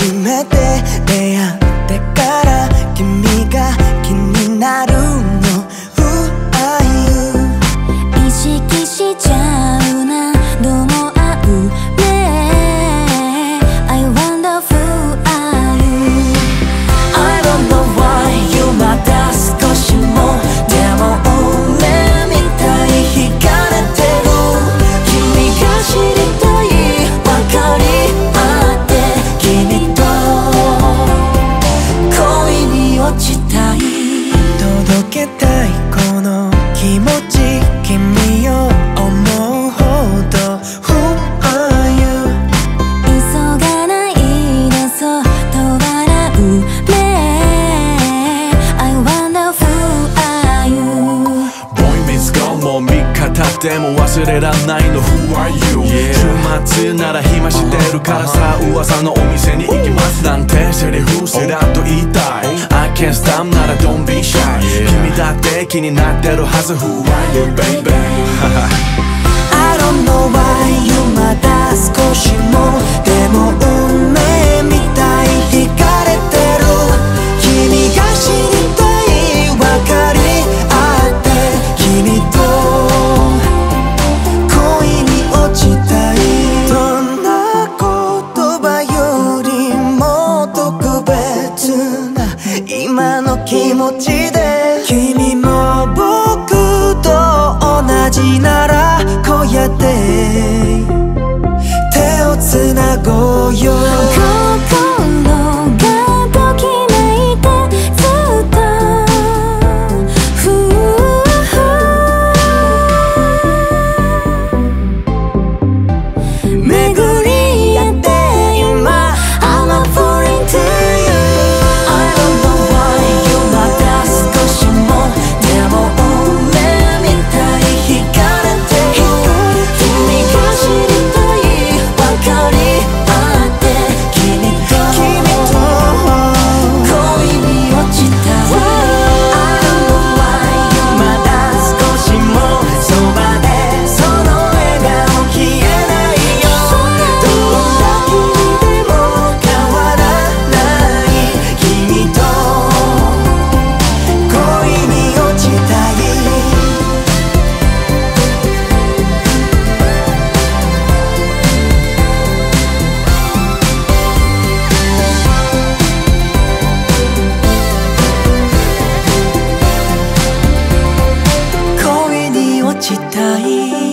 初めて出会ってから君が気に君を思うほど Who are you? 急がないでそっと笑うね I wonder who are youBoy, meets go! も味方でも忘れられないの。Who are you? 週末なら暇してるからさ噂のお店に行きますなんて。セリフすらと言った can't stop なら don't be shy 君だって気になってるはず Who are you baby の気持ちで君も僕と同じならしたい。